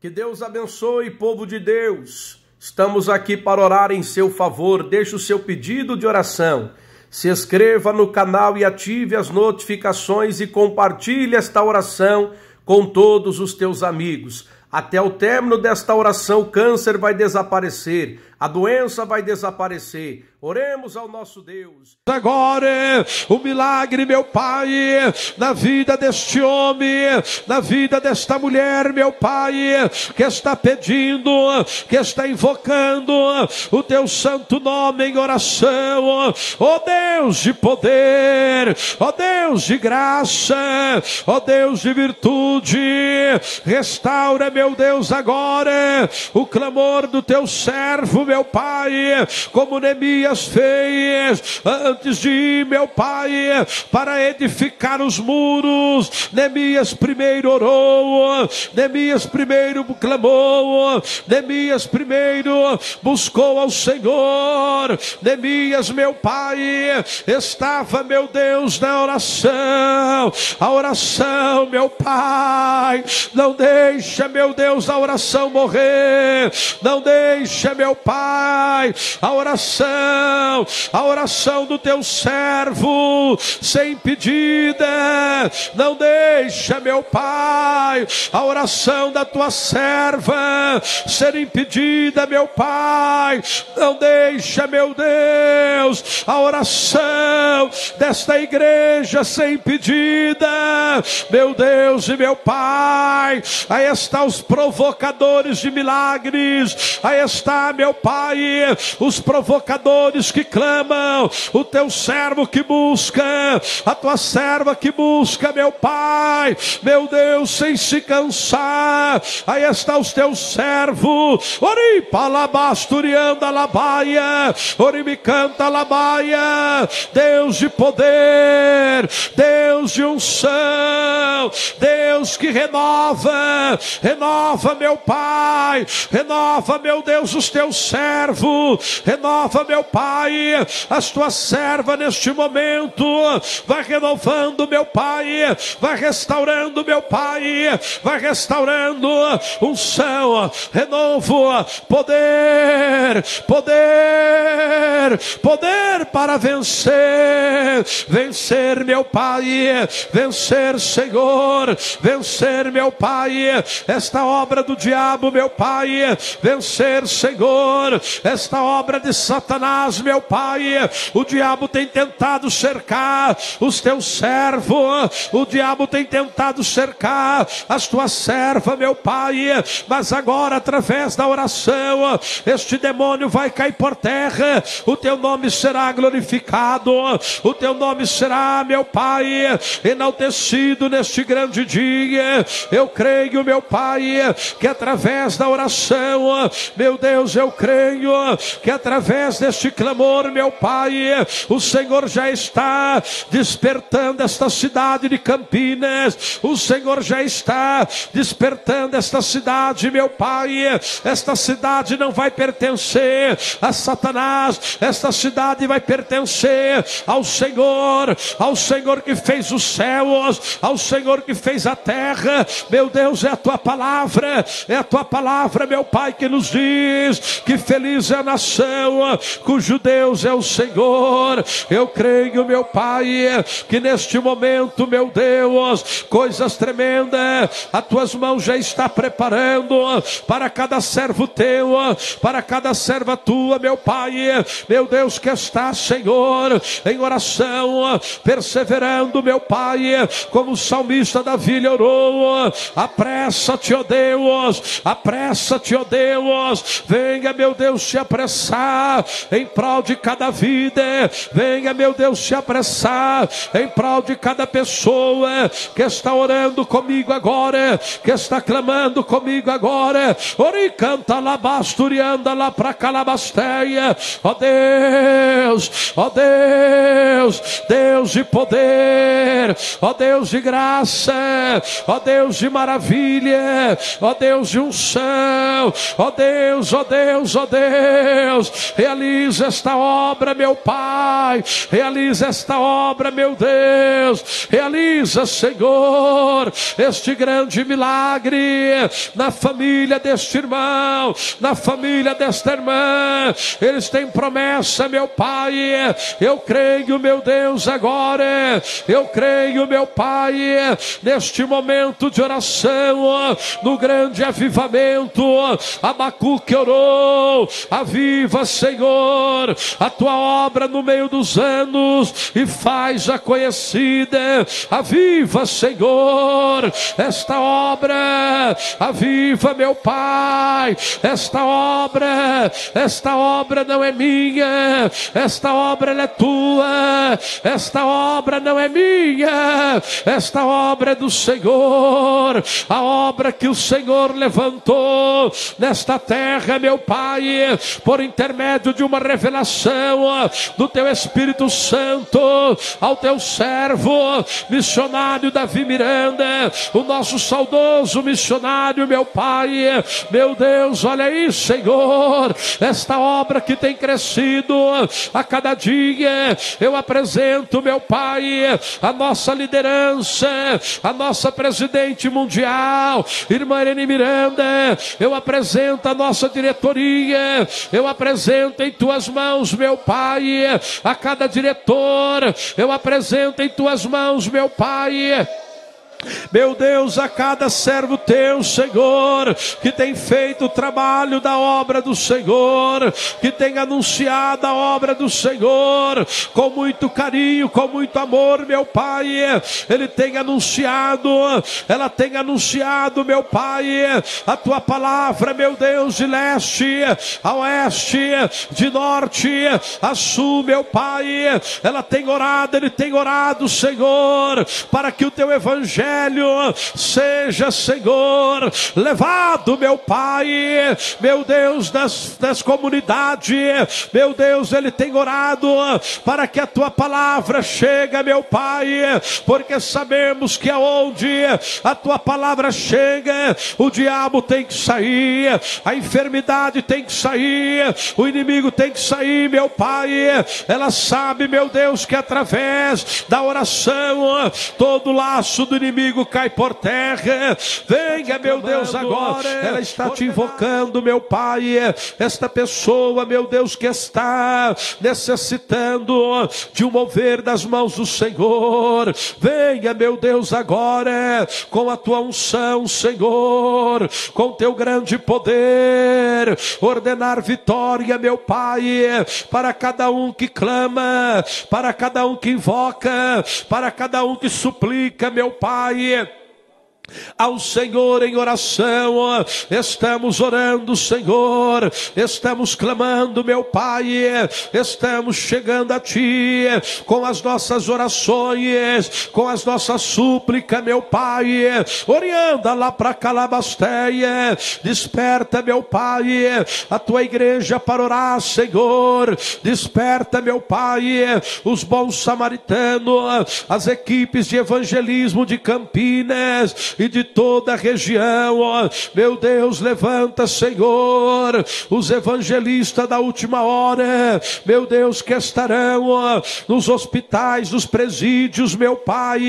Que Deus abençoe, povo de Deus. Estamos aqui para orar em seu favor. Deixe o seu pedido de oração. Se inscreva no canal e ative as notificações e compartilhe esta oração com todos os teus amigos. Até o término desta oração, o câncer vai desaparecer, a doença vai desaparecer. Oremos ao nosso Deus. Agora, o milagre, meu Pai, na vida deste homem, na vida desta mulher, meu Pai, que está pedindo, que está invocando o teu santo nome em oração. Ó oh Deus de poder, ó oh Deus de graça, ó oh Deus de virtude, restaura, meu Deus, agora o clamor do teu servo, meu Pai, como Neemias fez antes de ir, meu Pai, para edificar os muros. Neemias primeiro orou, Neemias primeiro clamou, Neemias primeiro buscou ao Senhor. Neemias, meu Pai, estava, meu Deus, na oração. A oração, meu Pai, não deixa, meu Deus, a oração morrer. Não deixa, meu Pai Pai, a oração, a oração do teu servo, sem pedida, não deixa, meu Pai, a oração da tua serva ser impedida, meu Pai, não deixa, meu Deus, a oração desta igreja ser impedida, meu Deus e meu Pai, aí está os provocadores de milagres, aí está, meu Pai Pai, os provocadores que clamam, o teu servo que busca, a tua serva que busca, meu Pai, meu Deus, sem se cansar. Aí está os teus servos, ori palabasturianda labaia, ori me canta labaia, Deus de poder, Deus de unção, Deus que renova, renova, meu Pai, renova, meu Deus, os teus servos servo, renova, meu Pai, as tuas servas neste momento, vai renovando, meu Pai, vai restaurando, meu Pai, vai restaurando unção, renovo, poder, poder, poder para vencer, vencer, meu Pai, vencer, Senhor, vencer, meu Pai, esta obra do diabo, meu Pai, vencer, Senhor, esta obra de Satanás, meu Pai. O diabo tem tentado cercar os teus servos, o diabo tem tentado cercar as tuas servas, meu Pai. Mas agora, através da oração, este demônio vai cair por terra, o teu nome será glorificado, o teu nome será, meu Pai, enaltecido neste grande dia. Eu creio, meu Pai, que através da oração, meu Deus, eu creio creio que através deste clamor, meu Pai, o Senhor já está despertando esta cidade de Campinas, o Senhor já está despertando esta cidade, meu Pai. Esta cidade não vai pertencer a Satanás, esta cidade vai pertencer ao Senhor, ao Senhor que fez os céus, ao Senhor que fez a terra. Meu Deus, é a tua palavra, é a tua palavra, meu Pai, que nos diz que feliz é a nação cujo Deus é o Senhor. Eu creio, meu Pai, que neste momento, meu Deus, coisas tremendas, as tuas mãos já está preparando para cada servo teu, para cada serva tua, meu Pai, meu Deus que está, Senhor, em oração, perseverando, meu Pai, como o salmista Davi orou, apressa-te, ó Deus, apressa-te, ó Deus, venha, meu Deus, se apressar em prol de cada vida. Venha, meu Deus, se apressar em prol de cada pessoa que está orando comigo agora, que está clamando comigo agora. Ori canta labasturianda lá para calabasteia. Ó Deus, ó Deus, Deus de poder, ó Deus de graça, ó Deus de maravilha, ó Deus de unção Ó Deus, ó Deus, ó Deus, realiza esta obra, meu Pai, realiza esta obra, meu Deus, realiza, Senhor, este grande milagre na família deste irmão, na família desta irmã. Eles têm promessa, meu Pai. Eu creio, meu Deus, agora. Eu creio, meu Pai, neste momento de oração, no grande avivamento. Abacuque orou. Aviva, Senhor, a tua obra no meio dos anos e faz-a conhecida. Aviva, Senhor, esta obra. Aviva, meu Pai, esta obra. Esta obra não é minha. Esta obra é tua. Esta obra não é minha. Esta obra é do Senhor. A obra que o Senhor levantou nesta terra, meu Pai, por intermédio de uma revelação do teu Espírito Santo ao teu servo, missionário Davi Miranda, o nosso saudoso missionário, meu Pai, meu Deus, olha aí, Senhor, esta obra que tem crescido a cada dia, eu apresento, meu Pai, a nossa liderança, a nossa presidente mundial, irmã Irene Miranda, eu apresento a nossa diretoria, eu apresento em tuas mãos, meu Pai, a cada diretor, eu apresento em tuas mãos, meu Pai meu Deus, a cada servo teu, Senhor, que tem feito o trabalho da obra do Senhor, que tem anunciado a obra do Senhor, com muito carinho, com muito amor, meu Pai, ele tem anunciado, ela tem anunciado, meu Pai, a tua palavra, meu Deus, de leste a oeste, de norte a sul, meu Pai, ela tem orado, ele tem orado, Senhor, para que o teu evangelho Evangelho seja, Senhor, levado, meu Pai, meu Deus, das, das comunidades, meu Deus, Ele tem orado para que a tua palavra chegue, meu Pai, porque sabemos que aonde a tua palavra chega, o diabo tem que sair, a enfermidade tem que sair, o inimigo tem que sair, meu Pai. Ela sabe, meu Deus, que através da oração todo laço do inimigo inimigo cai por terra. Venha, meu Deus, agora. Ela está te invocando, meu Pai. Esta pessoa, meu Deus, que está necessitando de um mover das mãos do Senhor. Venha, meu Deus, agora com a tua unção, Senhor, com teu grande poder, ordenar vitória, meu Pai, para cada um que clama, para cada um que invoca, para cada um que suplica, meu Pai. Pai ao Senhor em oração. Estamos orando, Senhor. Estamos clamando, meu Pai. Estamos chegando a Ti com as nossas orações, com as nossas súplicas, meu Pai. Orianda lá para Calabasteia. Desperta, meu Pai, a tua igreja para orar, Senhor. Desperta, meu Pai, os bons samaritanos, as equipes de evangelismo de Campinas e de toda a região. Meu Deus, levanta, Senhor, os evangelistas da última hora, meu Deus, que estarão nos hospitais, nos presídios, meu Pai,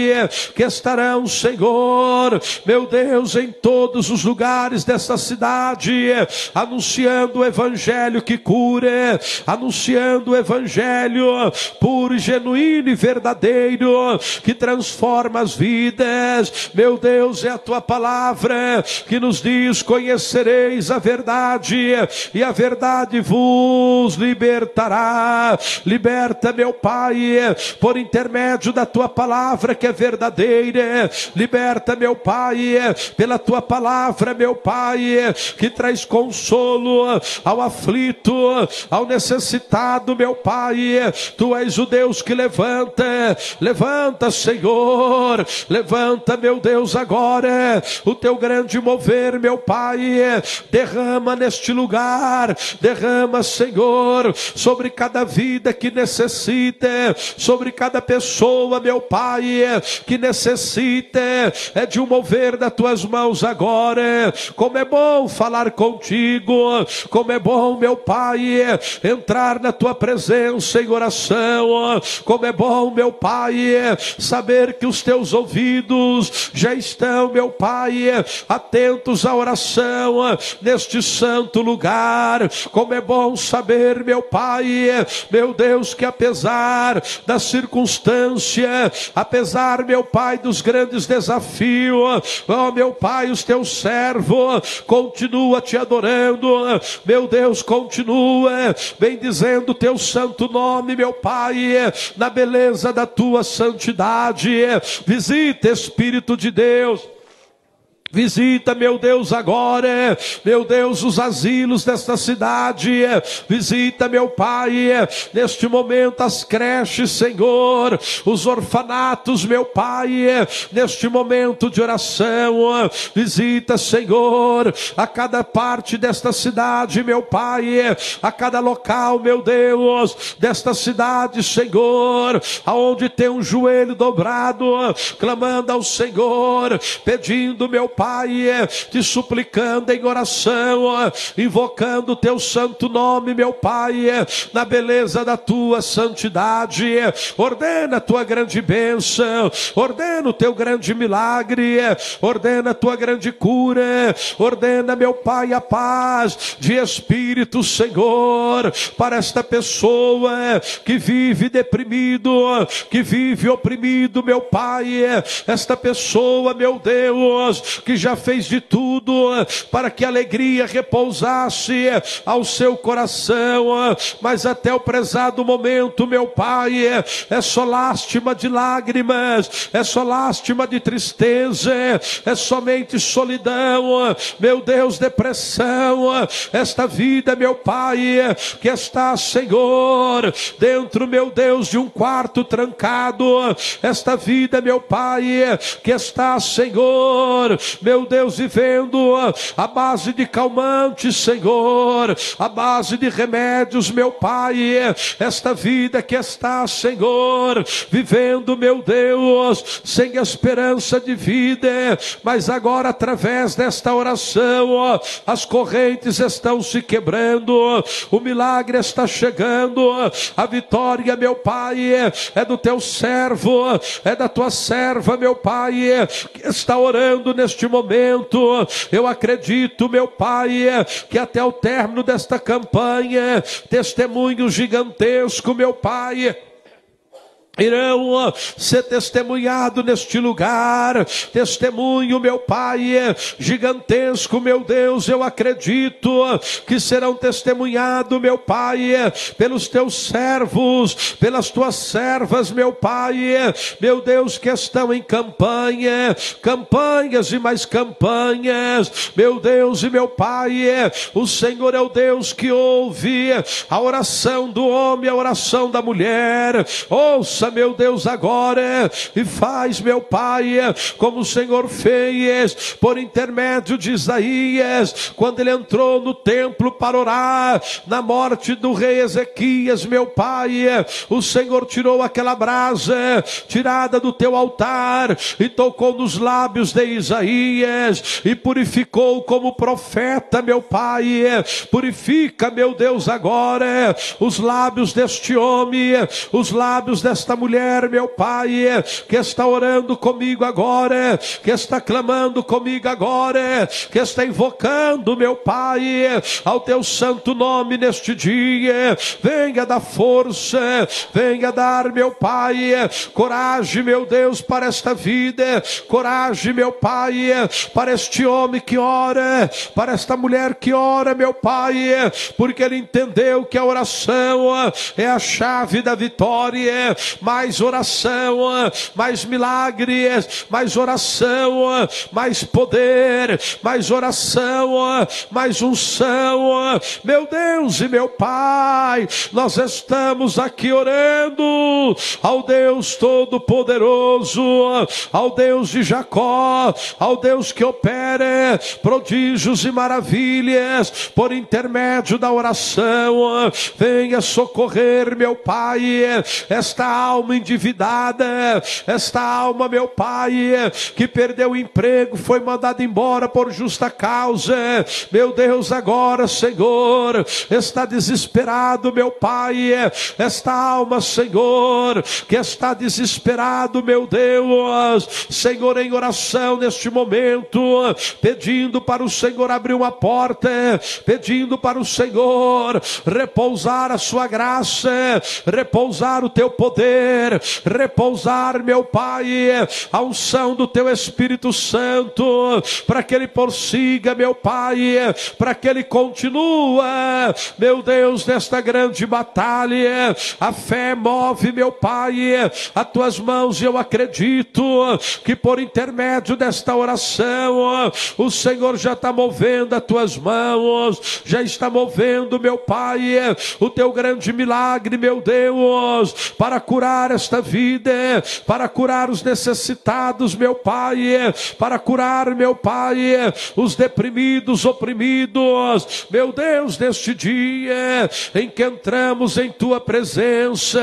que estarão, Senhor, meu Deus, em todos os lugares desta cidade, anunciando o evangelho que cura, anunciando o evangelho puro, genuíno e verdadeiro, que transforma as vidas, meu Deus Deus, é a tua palavra que nos diz: conhecereis a verdade, e a verdade vos libertará. Liberta, meu Pai, por intermédio da tua palavra que é verdadeira. Liberta, meu Pai, pela tua palavra, meu Pai, que traz consolo ao aflito, ao necessitado, meu Pai. Tu és o Deus que levanta, levanta, Senhor, levanta, meu Deus, agora agora o teu grande mover, meu Pai. Derrama neste lugar, derrama, Senhor, sobre cada vida que necessita, sobre cada pessoa, meu Pai, que necessita é de um mover das tuas mãos agora. Como é bom falar contigo, como é bom, meu Pai, entrar na tua presença em oração. Como é bom, meu Pai, saber que os teus ouvidos já estão, meu Pai, atentos à oração neste santo lugar. Como é bom saber, meu Pai, meu Deus, que apesar da circunstância, apesar, meu Pai, dos grandes desafios, oh meu Pai, os teus servos continua te adorando, meu Deus, continua bendizendo teu santo nome, meu Pai, na beleza da tua santidade. Visita, Espírito de Deus. Visita, meu Deus, agora, meu Deus, os asilos desta cidade. Visita, meu Pai, neste momento as creches, Senhor, os orfanatos, meu Pai, neste momento de oração. Visita, Senhor, a cada parte desta cidade, meu Pai, a cada local, meu Deus, desta cidade, Senhor, aonde tem um joelho dobrado, clamando ao Senhor, pedindo, meu Pai, Pai, te suplicando em oração, invocando o teu santo nome, meu Pai, na beleza da tua santidade. Ordena a tua grande bênção, ordena o teu grande milagre, ordena a tua grande cura, ordena, meu Pai, a paz de espírito, Senhor, para esta pessoa que vive deprimido, que vive oprimido, meu Pai, esta pessoa, meu Deus, que que já fez de tudo para que a alegria repousasse ao seu coração, mas até o prezado momento, meu Pai, é só lástima de lágrimas, é só lástima de tristeza, é somente solidão, meu Deus, depressão, esta vida, meu Pai, que está, Senhor, dentro, meu Deus, de um quarto trancado, esta vida, meu Pai, que está, Senhor, meu Deus, vivendo a base de calmantes, Senhor, a base de remédios, meu Pai, esta vida que está, Senhor, vivendo, meu Deus, sem esperança de vida, mas agora através desta oração, as correntes estão se quebrando, o milagre está chegando, a vitória, meu Pai, é do teu servo, é da tua serva, meu Pai, que está orando neste momento. Eu acredito, meu Pai, que até o término desta campanha, testemunho gigantesco, meu Pai irão ser testemunhado neste lugar, testemunho, meu Pai, gigantesco, meu Deus, eu acredito que serão testemunhados, meu Pai, pelos teus servos, pelas tuas servas, meu Pai, meu Deus, que estão em campanha, campanhas e mais campanhas, meu Deus e meu Pai, o Senhor é o Deus que ouve a oração do homem, a oração da mulher, ouça meu Deus, agora e faz, meu Pai, como o Senhor fez por intermédio de Isaías, quando ele entrou no templo para orar na morte do rei Ezequias, meu Pai. O Senhor tirou aquela brasa tirada do teu altar e tocou nos lábios de Isaías e purificou como profeta, meu Pai. Purifica, meu Deus, agora os lábios deste homem, os lábios desta esta mulher, meu Pai, que está orando comigo agora, que está clamando comigo agora, que está invocando, meu Pai, ao teu santo nome neste dia. Venha dar força, venha dar, meu Pai, coragem, meu Deus, para esta vida, coragem, meu Pai, para este homem que ora, para esta mulher que ora, meu Pai, porque ele entendeu que a oração é a chave da vitória, mais oração, mais milagres, mais oração, mais poder, mais oração, mais unção. Meu Deus e meu Pai, nós estamos aqui orando ao Deus Todo-Poderoso, ao Deus de Jacó, ao Deus que opera prodígios e maravilhas por intermédio da oração. Venha socorrer, meu Pai, esta alma endividada, esta alma, meu Pai, que perdeu o emprego, foi mandada embora por justa causa. Meu Deus, agora, Senhor, está desesperado, meu Pai, esta alma, Senhor, que está desesperado, meu Deus, Senhor, em oração neste momento, pedindo para o Senhor abrir uma porta, pedindo para o Senhor repousar a sua graça, repousar o teu poder, repousar, meu Pai, a unção do teu Espírito Santo, para que ele prossiga, meu Pai, para que ele continue, meu Deus, nesta grande batalha. A fé move, meu Pai, as tuas mãos, e eu acredito que por intermédio desta oração, o Senhor já está movendo as tuas mãos, já está movendo, meu Pai, o teu grande milagre, meu Deus, para curar esta vida, para curar os necessitados, meu Pai, para curar, meu Pai, os deprimidos, oprimidos, meu Deus, neste dia em que entramos em tua presença,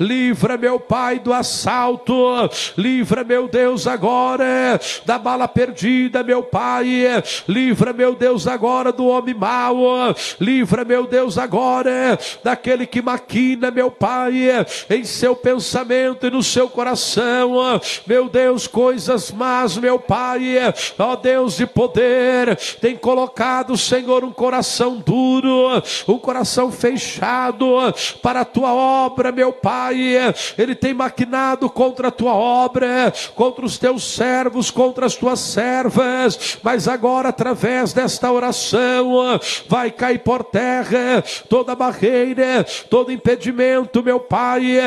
livra, meu Pai, do assalto, livra, meu Deus, agora da bala perdida, meu Pai, livra, meu Deus, agora do homem mau, livra, meu Deus, agora daquele que maquina, meu Pai, em seu pensamento e no seu coração, meu Deus, coisas más, meu Pai, ó Deus de poder, tem colocado, Senhor, um coração duro, um coração fechado para a tua obra, meu Pai, ele tem maquinado contra a tua obra, contra os teus servos, contra as tuas servas, mas agora, através desta oração, vai cair por terra toda barreira, todo impedimento, meu Pai,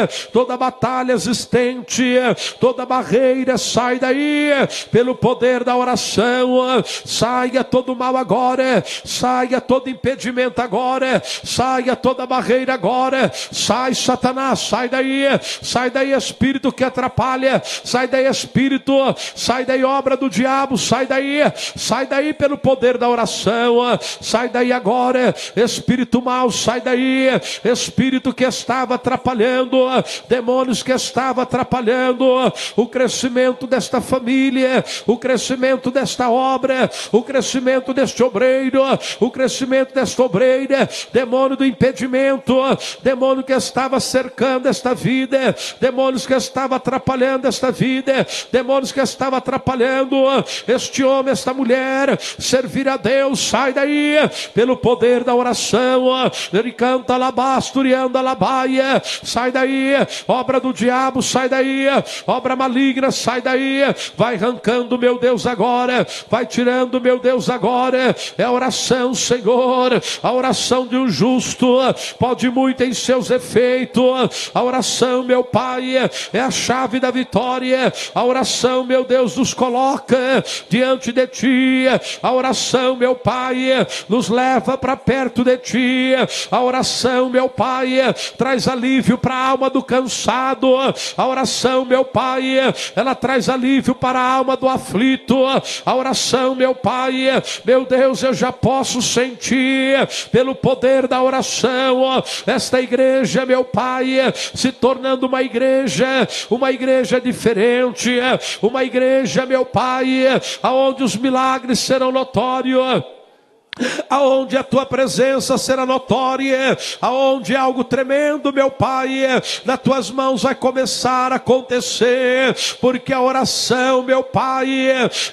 toda batalha existente, toda barreira, sai daí, pelo poder da oração, saia todo mal agora, saia todo impedimento agora, saia toda barreira agora, sai Satanás, sai daí, sai daí espírito que atrapalha, sai daí espírito, sai daí obra do diabo, sai daí, sai daí pelo poder da oração, sai daí agora, espírito mau, sai daí, espírito que estava atrapalhando, demônios que estava atrapalhando o crescimento desta família, o crescimento desta obra, o crescimento deste obreiro, o crescimento desta obreira, demônio do impedimento, demônio que estava cercando esta vida, demônios que estava atrapalhando esta vida, demônios que estava atrapalhando este homem, esta mulher, servir a Deus, sai daí, pelo poder da oração, ele canta labasturianda labaia, sai daí, obra do diabo, sai daí, obra maligna, sai daí, vai arrancando, meu Deus, agora, vai tirando, meu Deus, agora, é a oração, Senhor, a oração de um justo, pode muito em seus efeitos, a oração, meu Pai, é a chave da vitória, a oração, meu Deus, nos coloca diante de Ti, a oração, meu Pai, nos leva para perto de Ti, a oração, meu Pai, traz alívio para a alma do cansado, a oração, meu Pai, ela traz alívio para a alma do aflito, a oração, meu Pai, meu Deus, eu já posso sentir, pelo poder da oração, esta igreja, meu Pai, se tornando uma igreja, uma igreja diferente, uma igreja, meu Pai, aonde os milagres serão notórios aonde a tua presença será notória, aonde algo tremendo, meu Pai, nas tuas mãos vai começar a acontecer, porque a oração, meu Pai,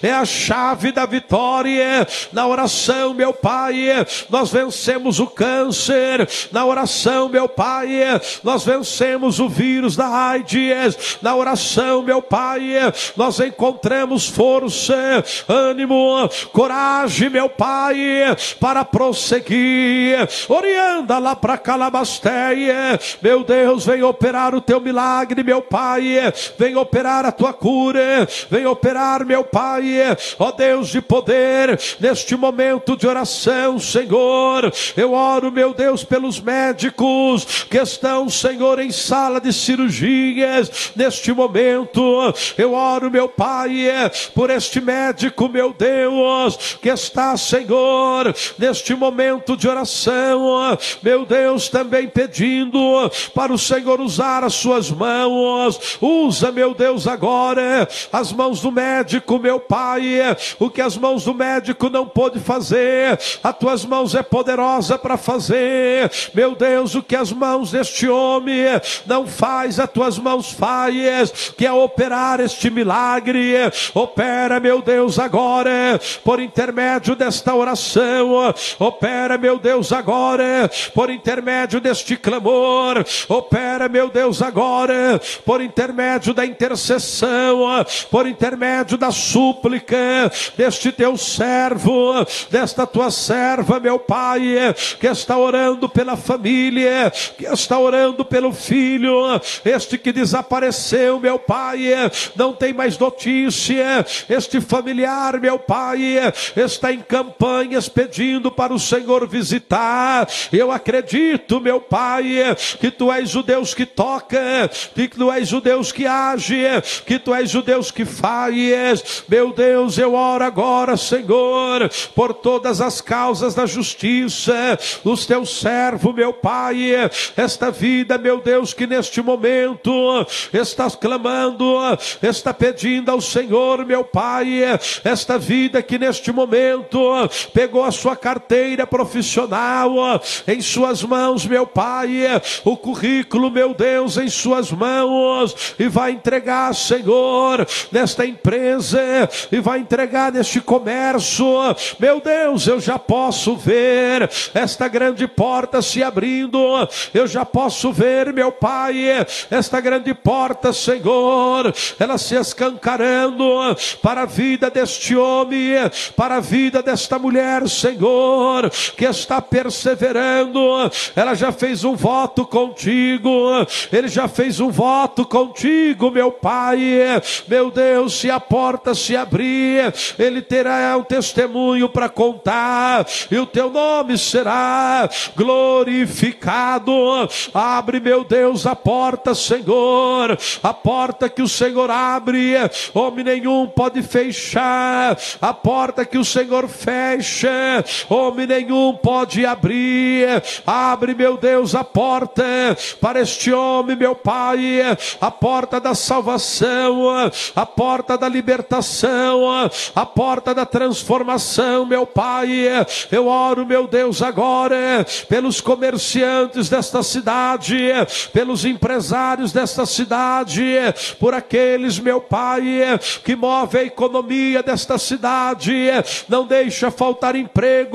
é a chave da vitória. Na oração, meu Pai, nós vencemos o câncer. Na oração, meu Pai, nós vencemos o vírus da AIDS. Na oração, meu Pai, nós encontramos força, ânimo, coragem, meu Pai para prosseguir. Orianda lá para Calabasteia. Meu Deus, vem operar o teu milagre, meu Pai. Vem operar a tua cura. Vem operar, meu Pai. Ó Deus de poder, neste momento de oração, Senhor. Eu oro, meu Deus, pelos médicos que estão, Senhor, em sala de cirurgias neste momento. Eu oro, meu Pai, por este médico, meu Deus, que está, Senhor, neste momento de oração, meu Deus, também pedindo para o Senhor usar as suas mãos. Usa, meu Deus, agora as mãos do médico, meu Pai, o que as mãos do médico não pôde fazer, as tuas mãos é poderosa para fazer. Meu Deus, o que as mãos deste homem não faz, as tuas mãos faz, que é operar este milagre. Opera, meu Deus, agora, por intermédio desta oração. Opera, meu Deus, agora, por intermédio deste clamor. Opera, meu Deus, agora, por intermédio da intercessão, por intermédio da súplica deste teu servo, desta tua serva, meu Pai, que está orando pela família, que está orando pelo filho, este que desapareceu, meu Pai, não tem mais notícia, este familiar, meu Pai, está em campanhas pedindo para o Senhor visitar. Eu acredito, meu Pai, que tu és o Deus que toca, que tu és o Deus que age, que tu és o Deus que faz. Meu Deus, eu oro agora, Senhor, por todas as causas da justiça, dos teus servos, meu Pai, esta vida, meu Deus, que neste momento está clamando, está pedindo ao Senhor, meu Pai, esta vida que neste momento pegou a sua carteira profissional em suas mãos, meu Pai, o currículo, meu Deus, em suas mãos e vai entregar, Senhor, nesta empresa e vai entregar neste comércio. Meu Deus, eu já posso ver esta grande porta se abrindo. Eu já posso ver, meu Pai, esta grande porta, Senhor, ela se escancarando para a vida deste homem, para a vida desta mulher, Senhor, que está perseverando. Ela já fez um voto contigo, ele já fez um voto contigo, meu Pai. Meu Deus, se a porta se abrir, ele terá um testemunho para contar, e o teu nome será glorificado. Abre, meu Deus, a porta, Senhor, a porta que o Senhor abre, homem nenhum pode fechar, a porta que o Senhor fecha, homem nenhum pode abrir. Abre, meu Deus, a porta para este homem, meu Pai, a porta da salvação, a porta da libertação, a porta da transformação, meu Pai. Eu oro, meu Deus, agora pelos comerciantes desta cidade, pelos empresários desta cidade, por aqueles, meu Pai, que move a economia desta cidade. Não deixa faltar emprego,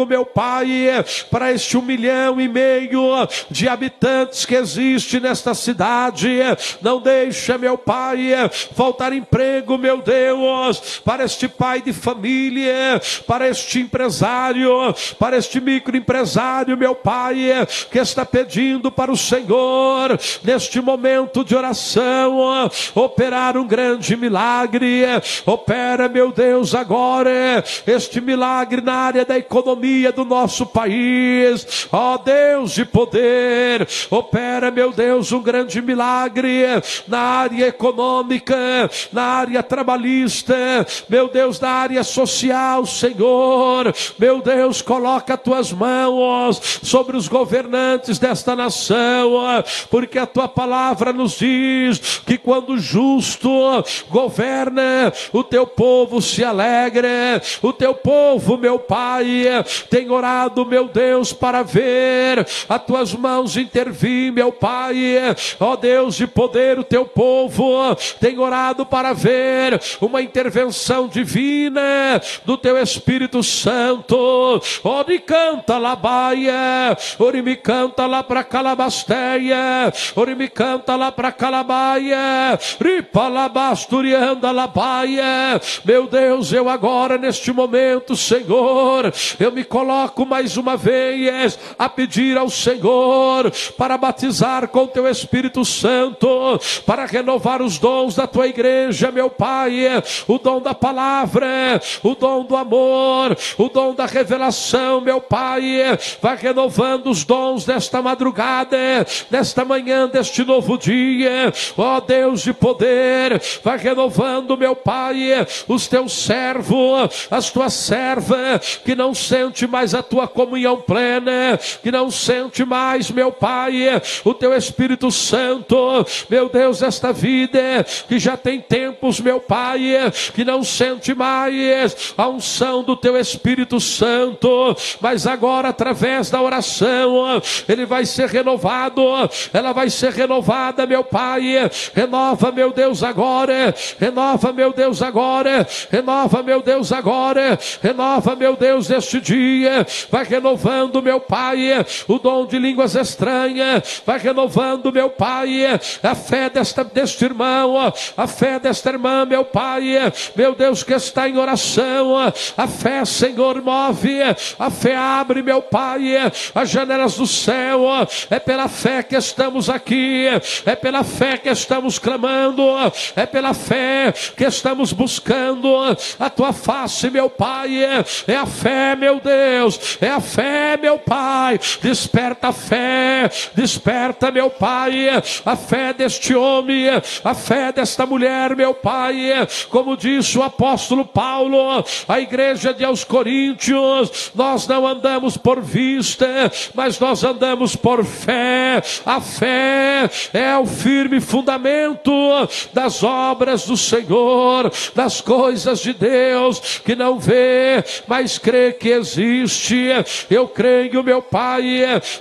meu Pai, para este um milhão e meio de habitantes que existe nesta cidade. Não deixa, meu Pai, faltar emprego, meu Deus, para este pai de família, para este empresário, para este microempresário, meu Pai, que está pedindo para o Senhor, neste momento de oração, operar um grande milagre. Opera, meu Deus, agora este milagre na área da economia do nosso país. Ó oh, Deus de poder, opera, meu Deus, um grande milagre na área econômica, na área trabalhista, meu Deus, na área social, Senhor. Meu Deus, coloca as tuas mãos sobre os governantes desta nação, porque a tua palavra nos diz que quando o justo governa, o teu povo se alegra, o teu povo, meu Pai, tem orado, meu Deus, para ver as tuas mãos intervir, meu Pai, ó Deus de poder, o teu povo. Tem orado para ver uma intervenção divina do teu Espírito Santo, me canta lá baia, ori me canta lá para calabasteia, ori me canta lá para calabaia, ripa lá baia, meu Deus, eu agora neste momento, Senhor, eu me coloco mais uma vez a pedir ao Senhor para batizar com teu Espírito Santo, para renovar os dons da tua igreja, meu Pai, o dom da palavra, o dom do amor, o dom da revelação, meu Pai, vai renovando os dons desta madrugada, desta manhã, deste novo dia, ó Deus de poder, vai renovando, meu Pai, os teus servos, as tuas servas, que não sente mais a tua comunhão plena, que não sente mais, meu Pai, o teu Espírito Santo, meu Deus, esta vida que já tem tempos, meu Pai, que não sente mais a unção do teu Espírito Santo, mas agora, através da oração, ele vai ser renovado, ela vai ser renovada, meu Pai, renova, meu Deus, agora, renova, meu Deus, agora, renova, meu Deus, agora, renova, meu Deus, este dia, vai renovando, meu Pai, o dom de línguas estranhas, vai renovando, meu Pai, a fé desta, deste irmão, a fé desta irmã, meu Pai, meu Deus, que está em oração, a fé, Senhor, move, a fé abre, meu Pai, as janelas do céu, é pela fé que estamos aqui, é pela fé que estamos clamando, é pela fé que estamos buscando a tua face, meu Pai, é a fé, meu Deus, é a fé, meu Pai, desperta a fé, desperta, meu Pai, a fé deste homem, a fé desta mulher, meu Pai, como disse o apóstolo Paulo, a igreja de aos Coríntios, nós não andamos por vista, mas nós andamos por fé, a fé é o firme fundamento das obras do Senhor, das coisas de Deus, que não vê, mas crê que existe, eu creio, meu Pai,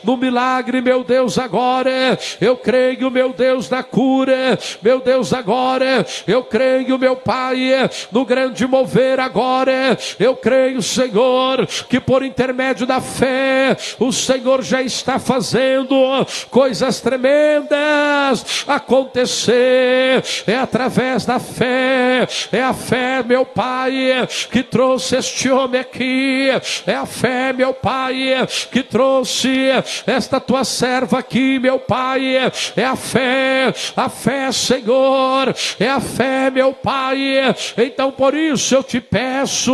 no milagre, meu Deus, agora, eu creio, meu Deus, na cura, meu Deus, agora, eu creio, meu Pai, no grande mover agora, eu creio, Senhor, que por intermédio da fé, o Senhor já está fazendo coisas tremendas acontecer, é através da fé, é a fé, meu Pai, que trouxe este homem aqui, é a fé, meu Pai, que trouxe esta tua serva aqui, meu Pai, é a fé, a fé, Senhor, é a fé, meu Pai, então por isso eu te peço,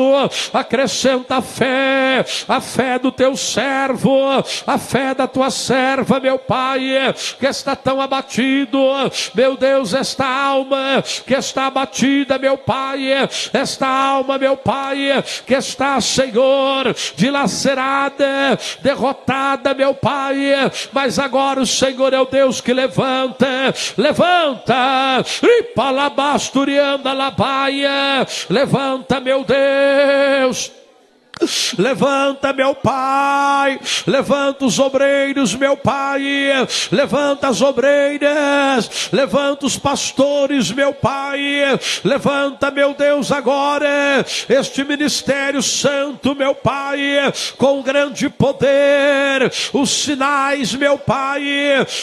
acrescenta a fé, a fé do teu servo, a fé da tua serva, meu Pai, que está tão abatido, meu Deus, esta alma que está abatida, meu Pai, esta alma, meu Pai, que está, Senhor, dilacerada, derrotada, meu Pai, mas agora o Senhor é o Deus que levanta, levanta, e palabasturianda labaia, levanta, meu Deus. Levanta, meu Pai. Levanta os obreiros, meu Pai. Levanta as obreiras. Levanta os pastores, meu Pai. Levanta, meu Deus, agora este ministério santo, meu Pai, com grande poder. Os sinais, meu Pai.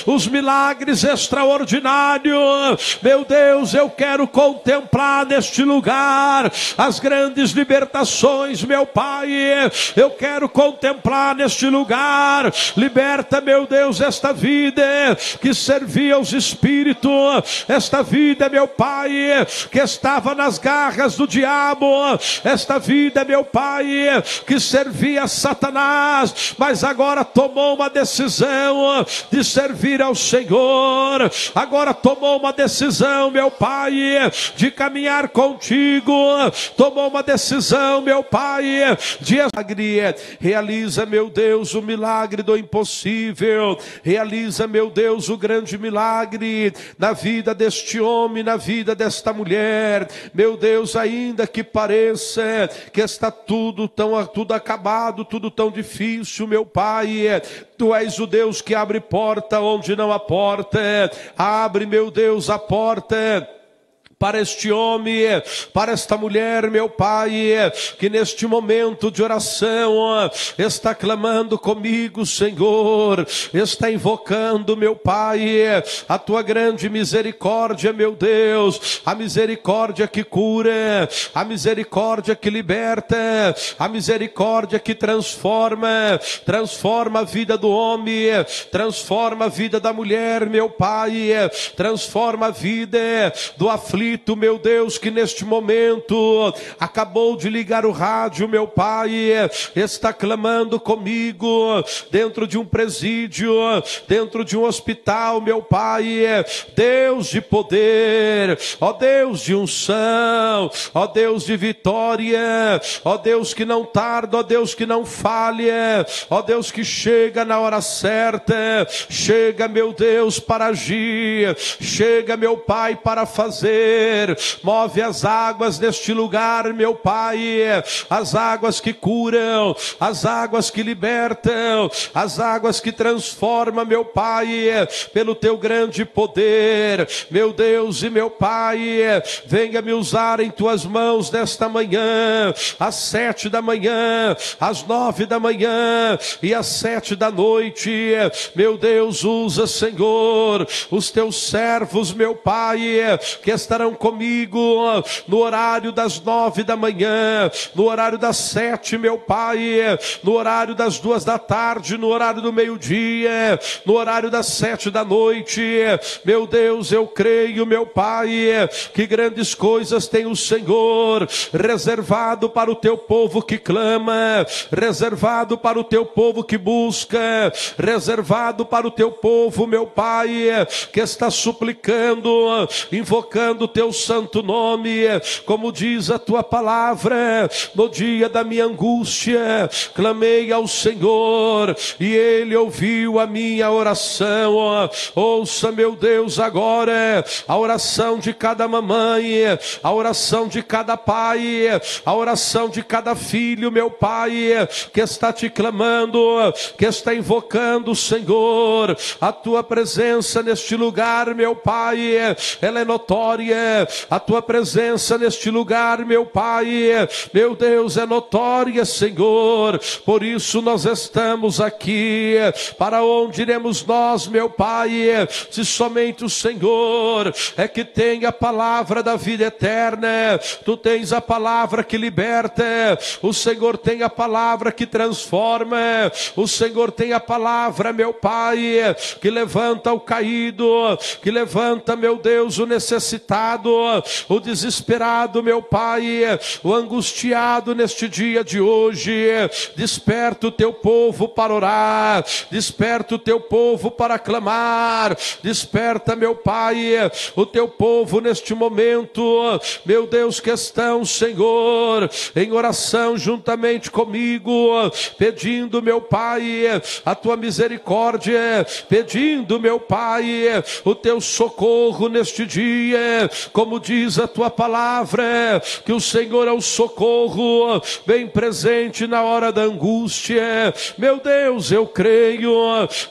Os milagres extraordinários. Meu Deus, eu quero contemplar neste lugar as grandes libertações, meu Pai Pai, eu quero contemplar neste lugar, liberta, meu Deus, esta vida que servia aos espíritos, esta vida, meu Pai, que estava nas garras do diabo, esta vida, meu Pai, que servia a Satanás, mas agora tomou uma decisão de servir ao Senhor, agora tomou uma decisão, meu Pai, de caminhar contigo, tomou uma decisão, meu Pai, Dias realiza, meu Deus, o milagre do impossível. Realiza, meu Deus, o grande milagre na vida deste homem, na vida desta mulher. Meu Deus, ainda que pareça que está tudo tão tudo acabado, tudo tão difícil, meu Pai, Tu és o Deus que abre porta onde não há porta. Abre, meu Deus, a porta para este homem, para esta mulher, meu Pai, que neste momento de oração está clamando comigo, Senhor, está invocando, meu Pai, a tua grande misericórdia, meu Deus, a misericórdia que cura, a misericórdia que liberta, a misericórdia que transforma, transforma a vida do homem, transforma a vida da mulher, meu Pai, transforma a vida do aflito meu Deus, que neste momento acabou de ligar o rádio, meu Pai, está clamando comigo dentro de um presídio, dentro de um hospital, meu Pai, Deus de poder, ó Deus de unção, ó Deus de vitória, ó Deus que não tarda, ó Deus que não falha, ó Deus que chega na hora certa, chega, meu Deus, para agir, chega, meu Pai, para fazer poder. Move as águas neste lugar, meu Pai. As águas que curam, as águas que libertam, as águas que transformam, meu Pai, pelo teu grande poder. Meu Deus e meu Pai, venha me usar em tuas mãos nesta manhã, às sete da manhã, às nove da manhã e às sete da noite. Meu Deus, usa, Senhor, os teus servos, meu Pai, que estarão comigo no horário das nove da manhã, no horário das sete, meu Pai, no horário das duas da tarde, no horário do meio-dia, no horário das sete da noite. Meu Deus, eu creio, meu Pai, que grandes coisas tem o Senhor reservado para o teu povo que clama, reservado para o teu povo que busca, reservado para o teu povo, meu Pai, que está suplicando, invocando o teu santo nome, como diz a tua palavra, no dia da minha angústia, clamei ao Senhor e ele ouviu a minha oração. Ouça, meu Deus, agora a oração de cada mamãe, a oração de cada pai, a oração de cada filho, meu Pai, que está te clamando, que está invocando, Senhor, a tua presença neste lugar, meu Pai, ela é notória a tua presença neste lugar, meu Pai, meu Deus, é notória, Senhor. Por isso nós estamos aqui. Para onde iremos nós, meu Pai, se somente o Senhor é que tem a palavra da vida eterna. Tu tens a palavra que liberta. O Senhor tem a palavra que transforma. O Senhor tem a palavra, meu Pai, que levanta o caído, que levanta, meu Deus, o necessitado o desesperado, meu Pai, o angustiado neste dia de hoje. Desperta o teu povo para orar, desperta o teu povo para clamar, desperta, meu Pai, o teu povo neste momento, meu Deus, que estão, Senhor, em oração juntamente comigo, pedindo, meu Pai, a tua misericórdia, pedindo, meu Pai, o teu socorro neste dia, como diz a tua palavra, que o Senhor é o socorro bem presente na hora da angústia. Meu Deus, eu creio,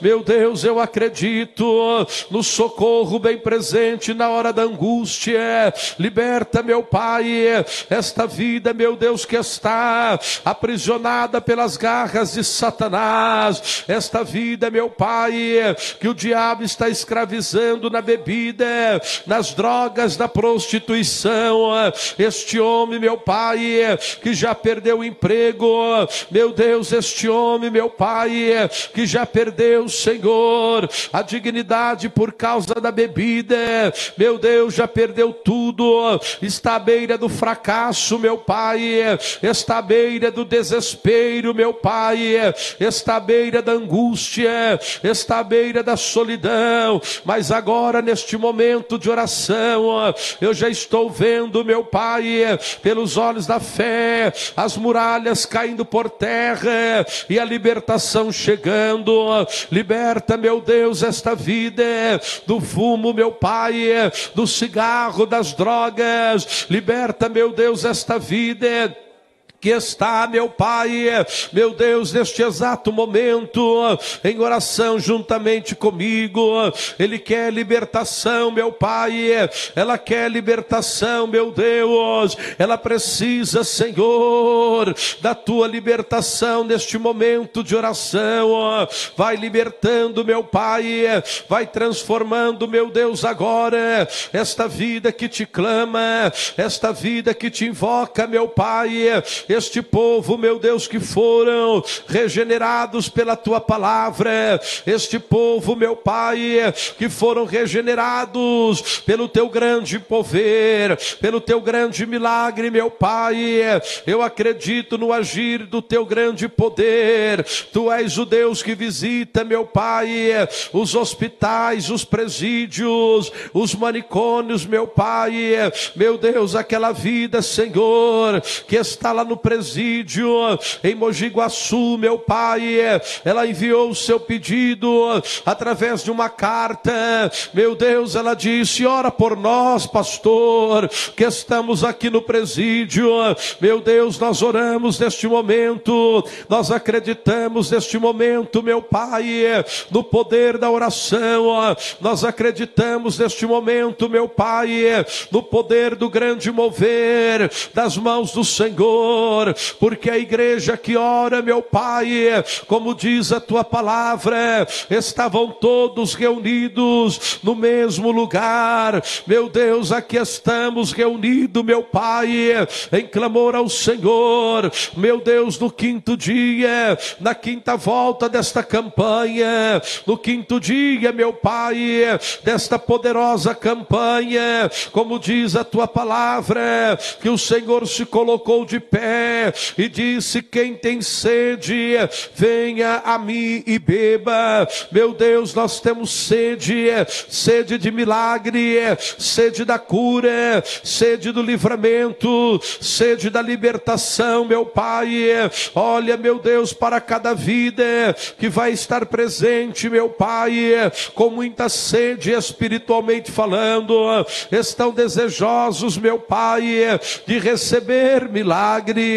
meu Deus, eu acredito no socorro bem presente na hora da angústia. Liberta, meu Pai, esta vida, meu Deus, que está aprisionada pelas garras de Satanás. Esta vida, meu Pai, que o diabo está escravizando na bebida, nas drogas, na prostituição. Este homem, meu Pai, que já perdeu o emprego. Meu Deus, este homem, meu Pai, que já perdeu, Senhor, a dignidade por causa da bebida. Meu Deus, já perdeu tudo. Está à beira do fracasso, meu Pai. Está à beira do desespero, meu Pai. Está à beira da angústia. Está à beira da solidão. Mas agora, neste momento de oração, eu já estou vendo, meu Pai, pelos olhos da fé, as muralhas caindo por terra e a libertação chegando. Liberta, meu Deus, esta vida do fumo, meu Pai, do cigarro, das drogas. Liberta, meu Deus, esta vida que está, meu Pai, meu Deus, neste exato momento, em oração juntamente comigo. Ele quer libertação, meu Pai. Ela quer libertação, meu Deus. Ela precisa, Senhor, da tua libertação neste momento de oração. Vai libertando, meu Pai. Vai transformando, meu Deus, agora esta vida que te clama, esta vida que te invoca, meu Pai este povo, meu Deus, que foram regenerados pela tua palavra, este povo, meu Pai, que foram regenerados pelo teu grande poder, pelo teu grande milagre, meu Pai. Eu acredito no agir do teu grande poder. Tu és o Deus que visita, meu Pai, os hospitais, os presídios, os manicômios, meu Pai. Meu Deus, aquela vida, Senhor, que está lá no presídio em Mogi Guaçu, meu pai. Ela enviou o seu pedido através de uma carta. Meu Deus, ela disse: ora por nós, pastor, que estamos aqui no presídio. Meu Deus, nós oramos neste momento, nós acreditamos neste momento, meu pai, no poder da oração. Nós acreditamos neste momento, meu pai, no poder do grande mover das mãos do Senhor. Senhor, porque a igreja que ora, meu Pai, como diz a tua palavra, estavam todos reunidos no mesmo lugar. Meu Deus, aqui estamos reunidos, meu Pai, em clamor ao Senhor. Meu Deus, no quinto dia, na quinta volta desta campanha, no quinto dia, meu Pai, desta poderosa campanha, como diz a tua palavra, que o Senhor se colocou de pé e disse: Quem tem sede, venha a mim e beba. Meu Deus, nós temos sede, sede de milagre, sede da cura, sede do livramento, sede da libertação, meu Pai. Olha, meu Deus, para cada vida que vai estar presente, meu Pai, com muita sede espiritualmente falando, estão desejosos, meu Pai, de receber milagre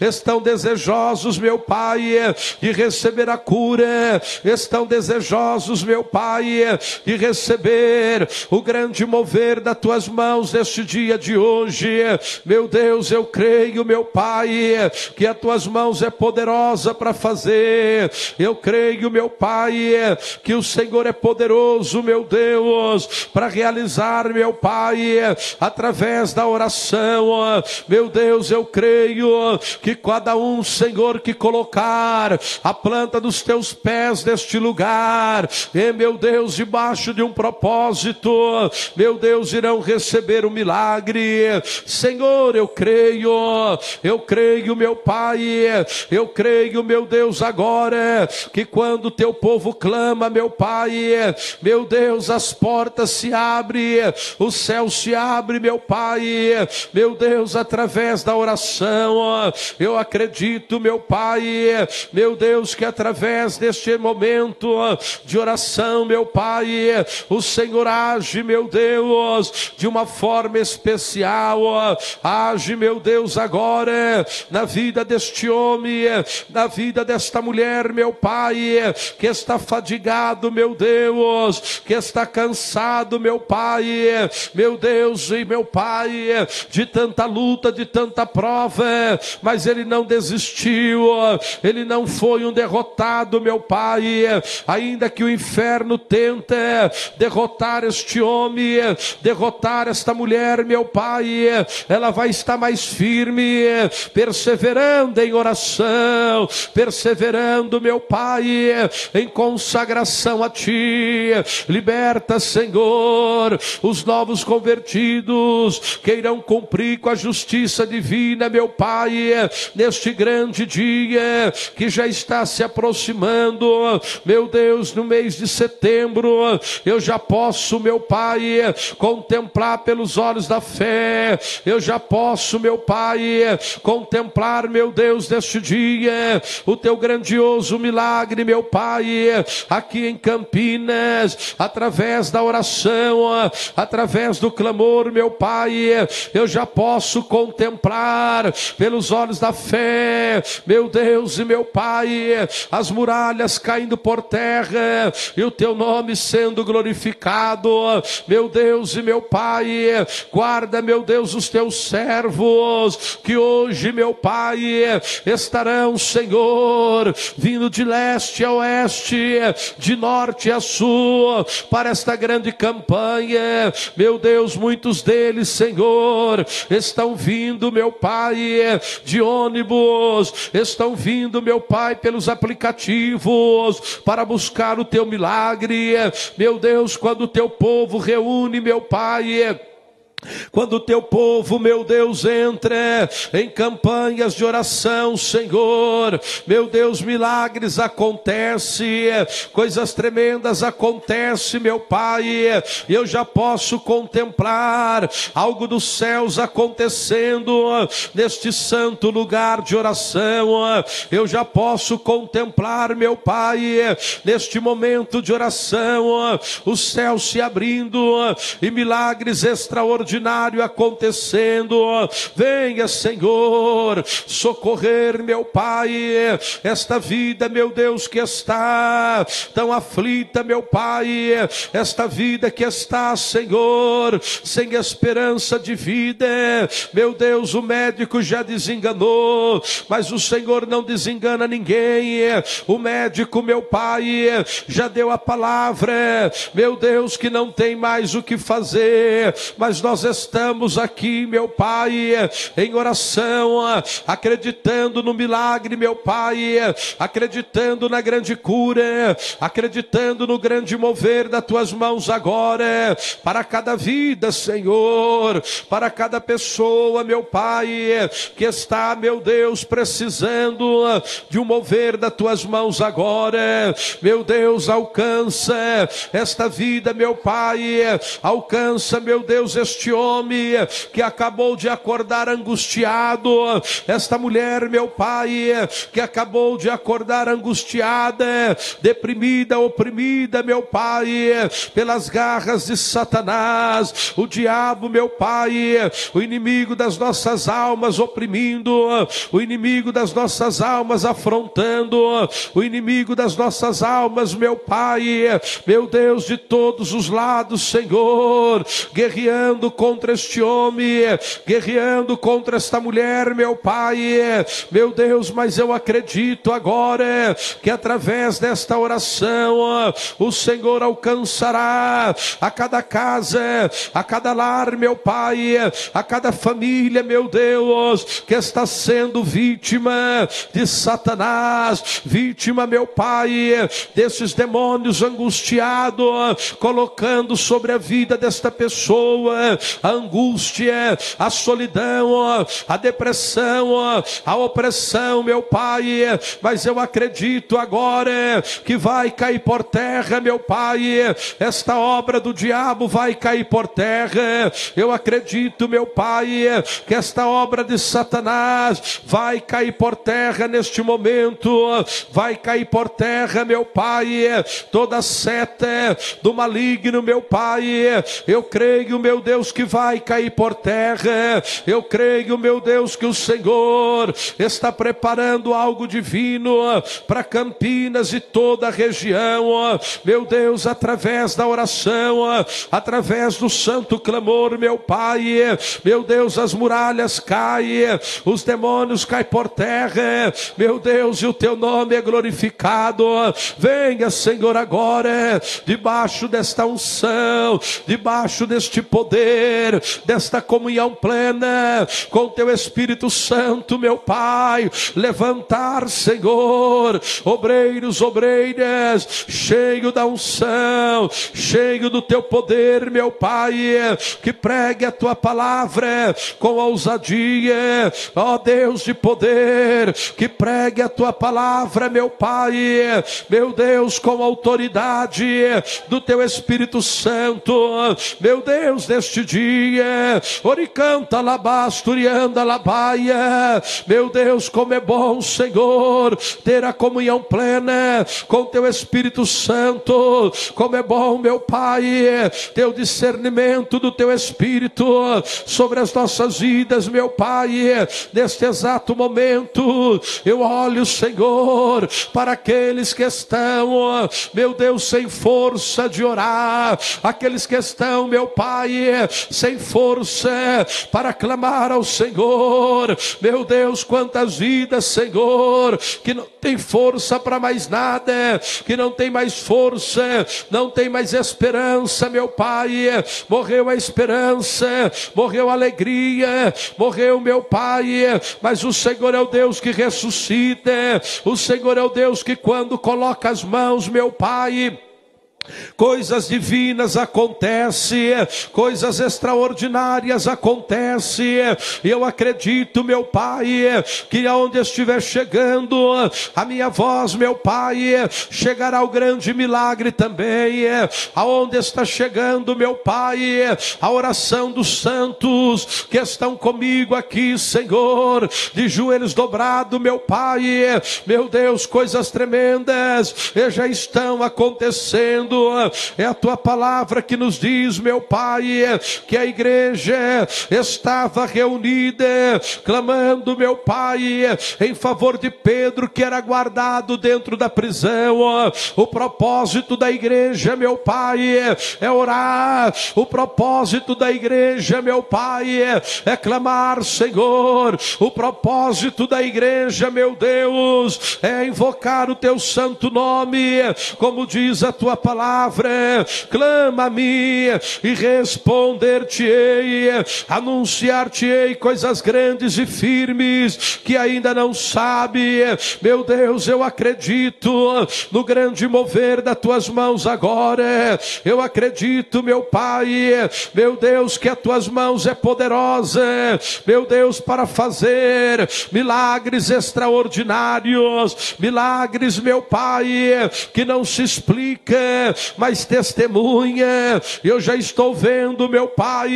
estão desejosos, meu Pai, de receber a cura, estão desejosos, meu Pai, de receber o grande mover das tuas mãos neste dia de hoje. Meu Deus, eu creio, meu Pai, que as tuas mãos é poderosa para fazer. Eu creio, meu Pai, que o Senhor é poderoso, meu Deus, para realizar, meu Pai, através da oração. Meu Deus, eu creio Senhor, que cada um, Senhor, que colocar a planta dos teus pés neste lugar, e meu Deus, debaixo de um propósito, meu Deus, irão receber o milagre. Senhor, eu creio, eu creio, meu Pai, eu creio, meu Deus, agora, que quando teu povo clama, meu Pai, meu Deus, as portas se abrem, o céu se abre, meu Pai, meu Deus, através da oração, eu acredito, meu Pai, meu Deus, que através deste momento de oração, meu Pai, o Senhor age, meu Deus, de uma forma especial. Age, meu Deus, agora na vida deste homem, na vida desta mulher, meu Pai, que está fadigado, meu Deus, que está cansado, meu Pai, meu Deus e meu Pai, de tanta luta, de tanta prova, mas ele não desistiu, ele não foi um derrotado, meu Pai, ainda que o inferno tente derrotar este homem, derrotar esta mulher, meu Pai, ela vai estar mais firme, perseverando em oração, perseverando, meu Pai, em consagração a Ti. Liberta, Senhor, os novos convertidos que irão cumprir com a justiça divina, meu Pai Pai, neste grande dia que já está se aproximando, meu Deus, no mês de setembro, eu já posso, meu Pai, contemplar pelos olhos da fé, eu já posso, meu Pai, contemplar, meu Deus, neste dia, o teu grandioso milagre, meu Pai, aqui em Campinas, através da oração, através do clamor, meu Pai, eu já posso contemplar pelos olhos da fé, meu Deus e meu Pai, as muralhas caindo por terra e o teu nome sendo glorificado, meu Deus e meu Pai, guarda, meu Deus, os teus servos que hoje, meu Pai, estarão, Senhor, vindo de leste a oeste, de norte a sul, para esta grande campanha, meu Deus, muitos deles, Senhor, estão vindo, meu Pai, de ônibus, estão vindo, meu Pai, pelos aplicativos para buscar o teu milagre. Meu Deus, quando o teu povo reúne, meu Pai, quando o teu povo, meu Deus, entra em campanhas de oração, Senhor, meu Deus, milagres acontecem, coisas tremendas acontecem, meu Pai, eu já posso contemplar algo dos céus acontecendo neste santo lugar de oração, eu já posso contemplar, meu Pai, neste momento de oração, os céus se abrindo e milagres extraordinários extraordinário acontecendo. Venha, Senhor, socorrer, meu Pai, esta vida, meu Deus, que está tão aflita, meu Pai, esta vida que está, Senhor, sem esperança de vida. Meu Deus, o médico já desenganou, mas o Senhor não desengana ninguém. O médico, meu Pai, já deu a palavra, meu Deus, que não tem mais o que fazer, mas nós estamos aqui, meu Pai, em oração, acreditando no milagre, meu Pai, acreditando na grande cura, acreditando no grande mover das tuas mãos agora, para cada vida, Senhor, para cada pessoa, meu Pai, que está, meu Deus, precisando de um mover das tuas mãos agora, meu Deus, alcança esta vida, meu Pai, alcança, meu Deus, este homem que acabou de acordar angustiado, esta mulher, meu pai, que acabou de acordar angustiada, deprimida, oprimida, meu pai, pelas garras de Satanás, o diabo, meu pai, o inimigo das nossas almas oprimindo, o inimigo das nossas almas afrontando, o inimigo das nossas almas, meu pai, meu Deus, de todos os lados, Senhor, guerreando contra este homem, guerreando contra esta mulher, meu Pai, meu Deus, mas eu acredito agora que através desta oração o Senhor alcançará a cada casa, a cada lar, meu Pai, a cada família, meu Deus, que está sendo vítima de Satanás, vítima, meu Pai, desses demônios angustiados, colocando sobre a vida desta pessoa a angústia, a solidão, a depressão, a opressão, meu Pai. Mas eu acredito agora que vai cair por terra, meu Pai. Esta obra do diabo vai cair por terra. Eu acredito, meu Pai, que esta obra de Satanás vai cair por terra neste momento. Vai cair por terra, meu Pai. Toda seta do maligno, meu Pai. Eu creio, meu Deus, que vai cair por terra. Eu creio, meu Deus, que o Senhor está preparando algo divino para Campinas e toda a região. Meu Deus, através da oração, através do santo clamor, meu Pai. Meu Deus, as muralhas caem, os demônios caem por terra. Meu Deus, e o teu nome é glorificado. Venha, Senhor, agora, debaixo desta unção, debaixo deste poder poder desta comunhão plena com teu Espírito Santo, meu Pai. Levantar, Senhor, obreiros, obreiras, cheio da unção, cheio do teu poder, meu Pai, que pregue a tua palavra com ousadia, ó Deus de poder, que pregue a tua palavra, meu Pai, meu Deus, com autoridade do teu Espírito Santo, meu Deus, neste dia dia. Oricanta labasturianda labaia. Meu Deus, como é bom, Senhor, ter a comunhão plena com teu Espírito Santo. Como é bom, meu Pai, teu discernimento do teu Espírito sobre as nossas vidas, meu Pai. Neste exato momento, eu olho, Senhor, para aqueles que estão, meu Deus, sem força de orar, aqueles que estão, meu Pai, sem força para clamar ao Senhor. Meu Deus, quantas vidas, Senhor, que não tem força para mais nada, que não tem mais força, não tem mais esperança, meu Pai. Morreu a esperança, morreu a alegria, morreu meu Pai, mas o Senhor é o Deus que ressuscita, o Senhor é o Deus que quando coloca as mãos, meu Pai, Coisas divinas acontecem, coisas extraordinárias acontecem. Eu acredito, meu Pai, que aonde estiver chegando a minha voz, meu Pai, chegará o grande milagre também. Aonde está chegando, meu Pai, a oração dos santos que estão comigo aqui, Senhor, de joelhos dobrados, meu Pai, meu Deus, coisas tremendas já estão acontecendo é a tua palavra que nos diz, meu Pai, que a igreja estava reunida, clamando, meu Pai, em favor de Pedro, que era guardado dentro da prisão. O propósito da igreja, meu Pai, é orar. O propósito da igreja, meu Pai, é clamar, Senhor. O propósito da igreja, meu Deus, é invocar o teu santo nome, como diz a tua palavra palavra, clama-me e responder-te-ei, anunciar-te-ei coisas grandes e firmes que ainda não sabe. Meu Deus, eu acredito no grande mover das tuas mãos agora. Eu acredito, meu Pai, meu Deus, que as tuas mãos é poderosa, meu Deus, para fazer milagres extraordinários, milagres, meu Pai, que não se explica, mas testemunha. Eu já estou vendo, meu Pai,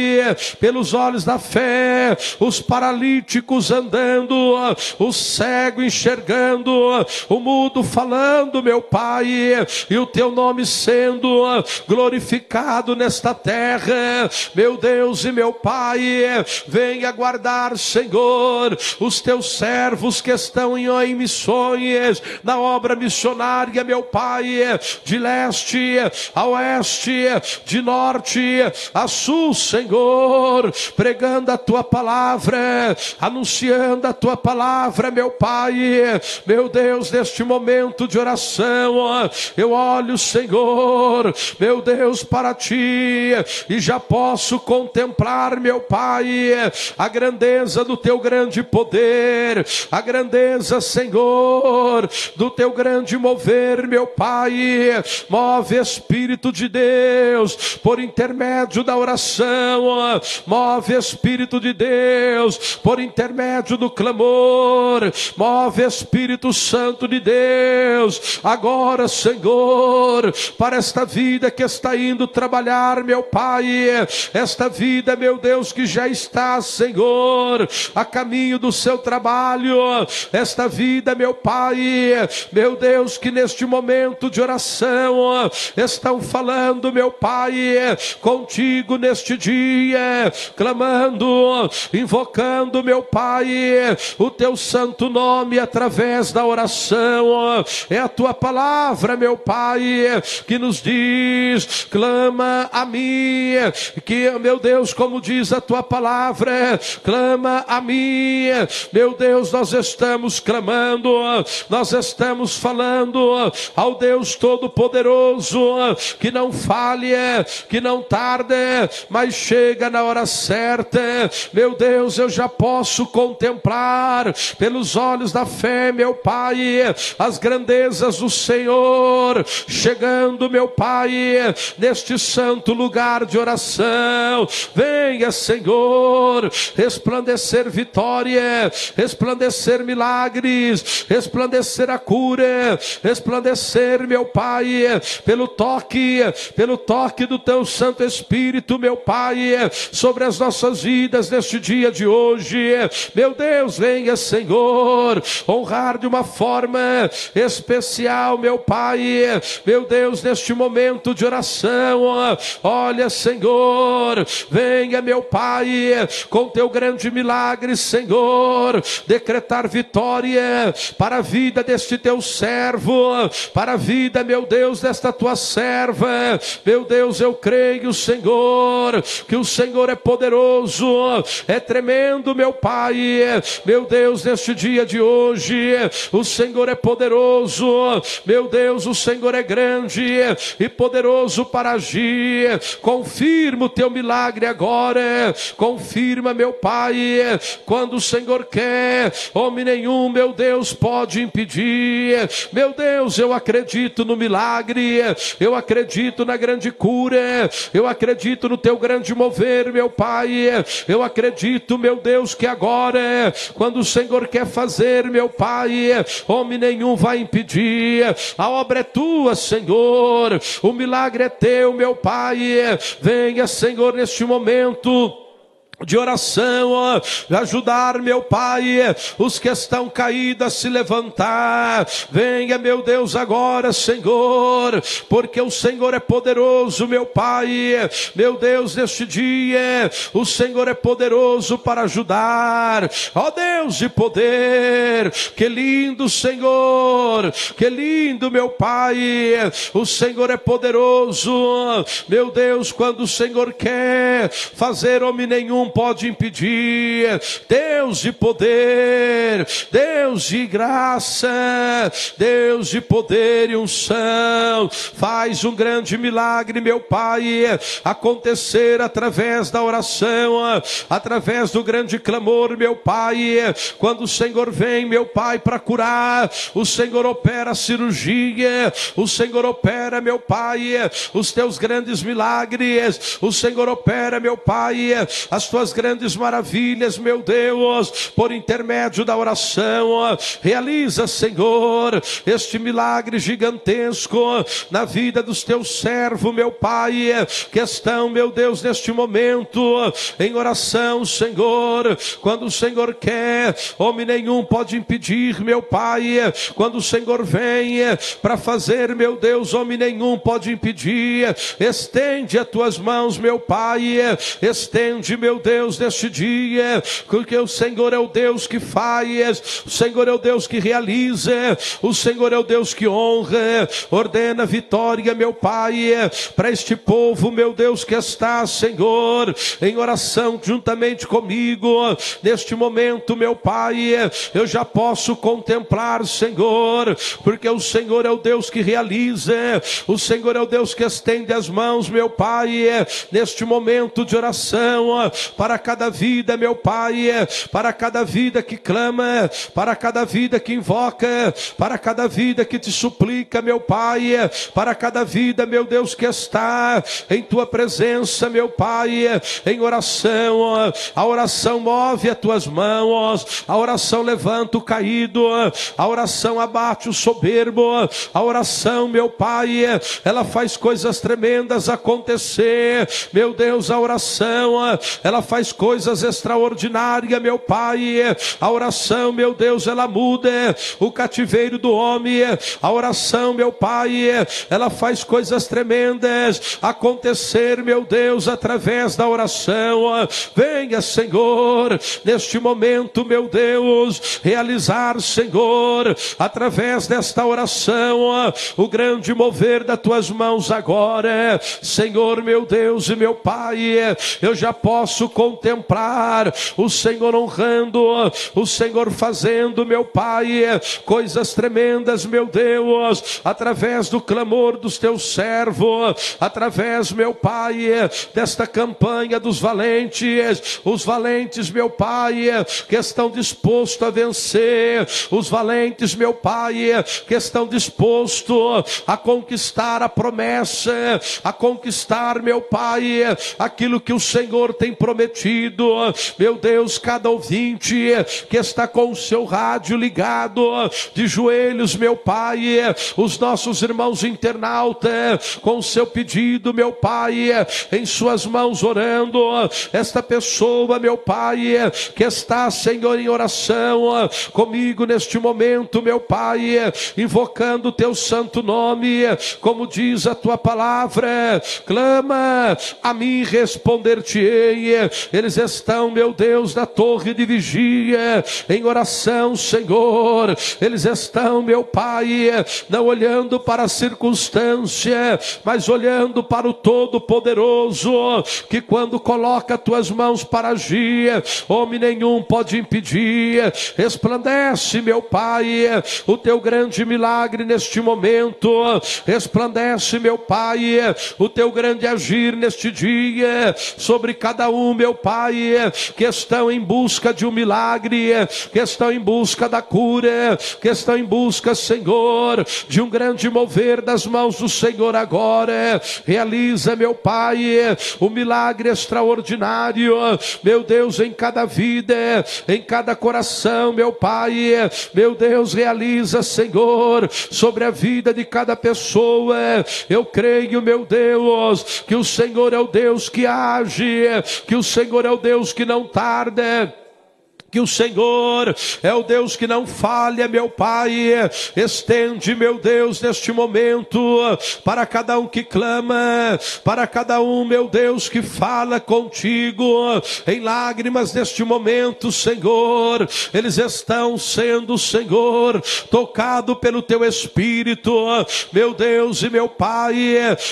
pelos olhos da fé, os paralíticos andando, o cego enxergando, o mudo falando, meu Pai, e o teu nome sendo glorificado nesta terra. Meu Deus e meu Pai, venha guardar, Senhor, os teus servos que estão em missões, na obra missionária, meu Pai, de leste a oeste, de norte a sul, Senhor, pregando a tua palavra, anunciando a tua palavra, meu Pai, meu Deus, neste momento de oração, eu olho, Senhor, meu Deus, para ti, e já posso contemplar, meu Pai, a grandeza do teu grande poder, a grandeza, Senhor, do teu grande mover, meu Pai, move Espírito de Deus, por intermédio da oração, move Espírito de Deus, por intermédio do clamor, move Espírito Santo de Deus, agora, Senhor, para esta vida que está indo trabalhar, meu Pai, esta vida, meu Deus, que já está, Senhor, a caminho do seu trabalho, esta vida, meu Pai, meu Deus, que neste momento de oração, estão falando, meu Pai, contigo neste dia, clamando, invocando, meu Pai, o teu santo nome através da oração. É a tua palavra, meu Pai, que nos diz: clama a mim, que, meu Deus, como diz a tua palavra, clama a mim, meu Deus, nós estamos clamando, nós estamos falando ao Deus Todo-Poderoso, que não falhe, que não tarde, mas chega na hora certa. Meu Deus, eu já posso contemplar pelos olhos da fé, meu Pai, as grandezas do Senhor, chegando, meu Pai, neste santo lugar de oração. Venha, Senhor, resplandecer vitória, resplandecer milagres, resplandecer a cura, resplandecer, meu Pai, pelo pelo toque, pelo toque do teu Santo Espírito, meu Pai, sobre as nossas vidas neste dia de hoje. Meu Deus, venha, Senhor, honrar de uma forma especial, meu Pai, meu Deus, neste momento de oração. Olha, Senhor, venha, meu Pai, com teu grande milagre, Senhor, decretar vitória para a vida deste teu servo, para a vida, meu Deus, desta tua serva. Meu Deus, eu creio, Senhor, que o Senhor é poderoso, é tremendo, meu Pai. Meu Deus, neste dia de hoje, o Senhor é poderoso. Meu Deus, o Senhor é grande e poderoso para agir. Confirma o teu milagre agora. Confirma, meu Pai, quando o Senhor quer, homem nenhum, meu Deus, pode impedir. Meu Deus, eu acredito no milagre, eu acredito na grande cura, eu acredito no teu grande mover, meu Pai. Eu acredito, meu Deus, que agora, quando o Senhor quer fazer, meu Pai, homem nenhum vai impedir. A obra é tua, Senhor. O milagre é teu, meu Pai. Venha, Senhor, neste momento de oração, ajudar, meu Pai, os que estão caídos a se levantar. Venha, meu Deus, agora, Senhor, porque o Senhor é poderoso, meu Pai. Meu Deus, neste dia, o Senhor é poderoso para ajudar. Ó Deus de poder, que lindo, Senhor, que lindo, meu Pai. O Senhor é poderoso, meu Deus, quando o Senhor quer fazer homem nenhum pode impedir. Deus de poder, Deus de graça, Deus de poder e unção, faz um grande milagre, meu Pai, acontecer através da oração, através do grande clamor, meu Pai. Quando o Senhor vem, meu Pai, para curar, o Senhor opera a cirurgia, o Senhor opera, meu Pai, os teus grandes milagres, o Senhor opera, meu Pai, as tuas tuas grandes maravilhas, meu Deus, por intermédio da oração. Realiza, Senhor, este milagre gigantesco na vida dos teus servos, meu Pai, que estão, meu Deus, neste momento em oração, Senhor. Quando o Senhor quer, homem nenhum pode impedir, meu Pai. Quando o Senhor vem para fazer, meu Deus, homem nenhum pode impedir. Estende as tuas mãos, meu Pai. Estende, meu Deus Deus, neste dia, porque o Senhor é o Deus que faz, o Senhor é o Deus que realiza, o Senhor é o Deus que honra, ordena vitória, meu Pai, para este povo, meu Deus, que está, Senhor, em oração juntamente comigo, neste momento, meu Pai, eu já posso contemplar, Senhor, porque o Senhor é o Deus que realiza, o Senhor é o Deus que estende as mãos, meu Pai, neste momento de oração, para cada vida, meu Pai, para cada vida que clama, para cada vida que invoca, para cada vida que te suplica, meu Pai, para cada vida, meu Deus, que está em tua presença, meu Pai, em oração. A oração move as tuas mãos, a oração levanta o caído, a oração abate o soberbo, a oração, meu Pai, ela faz coisas tremendas acontecer. Meu Deus, a oração, ela faz coisas extraordinárias, meu Pai. A oração, meu Deus, ela muda o cativeiro do homem. A oração, meu Pai, ela faz coisas tremendas acontecer, meu Deus, através da oração. Venha, Senhor, neste momento, meu Deus, realizar, Senhor, através desta oração, o grande mover das tuas mãos agora. Senhor, meu Deus e meu Pai, eu já posso contemplar o Senhor honrando, o Senhor fazendo, meu Pai, coisas tremendas, meu Deus, através do clamor dos teus servos, através, meu Pai, desta campanha dos valentes, os valentes, meu Pai, que estão dispostos a vencer, os valentes, meu Pai, que estão dispostos a conquistar a promessa, a conquistar, meu Pai, aquilo que o Senhor tem prometido Meu Deus, cada ouvinte que está com o seu rádio ligado, de joelhos, meu Pai, os nossos irmãos internautas, com o seu pedido, meu Pai, em suas mãos orando, esta pessoa, meu Pai, que está, Senhor, em oração comigo neste momento, meu Pai, invocando o teu santo nome, como diz a tua palavra, clama a mim, responder-te-ei. Eles estão, meu Deus, na torre de vigia, em oração, Senhor. Eles estão, meu Pai, não olhando para a circunstância, mas olhando para o Todo-Poderoso, que quando coloca tuas mãos para agir, homem nenhum pode impedir. Resplandece, meu Pai, o teu grande milagre neste momento. Resplandece, meu Pai, o teu grande agir neste dia sobre cada um, meu Pai, que estão em busca de um milagre, que estão em busca da cura, que estão em busca, Senhor, de um grande mover das mãos do Senhor agora. Realiza, meu Pai, o milagre extraordinário, meu Deus, em cada vida, em cada coração, meu Pai, meu Deus, realiza, Senhor, sobre a vida de cada pessoa. Eu creio, meu Deus, que o Senhor é o Deus que age, que o Senhor é o Deus que não tarda que o Senhor é o Deus que não falha, meu Pai. Estende, meu Deus, neste momento, para cada um que clama, para cada um, meu Deus, que fala contigo, em lágrimas neste momento, Senhor. Eles estão sendo, Senhor, tocado pelo teu Espírito, meu Deus e meu Pai,